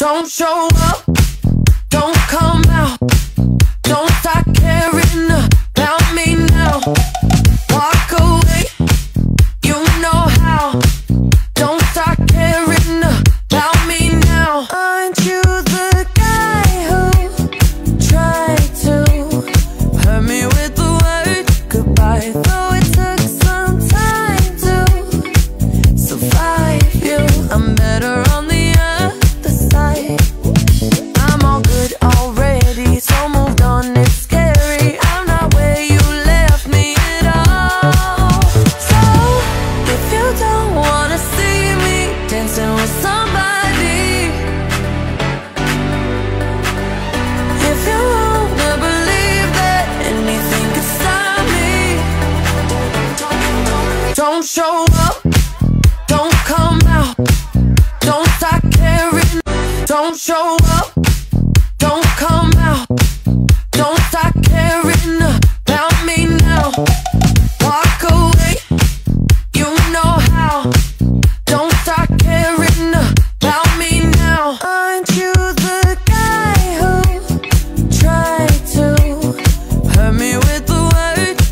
Don't show up, don't come out, don't start caring about me now. Walk away, you know how. Don't start caring about me now. Aren't you the guy who tried to hurt me with the word goodbye? Though it took some time to survive you, I'm better see me dancing with somebody, if you wanna believe that anything could stop me, don't show up.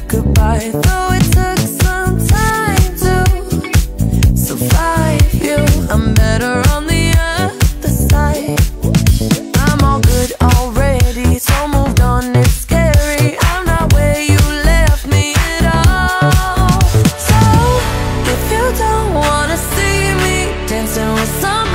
goodbye. Though it took some time to survive you I'm better on the other side. I'm all good already, so moved on, it's scary. I'm not where you left me at all. So, if you don't wanna see me dancing with someone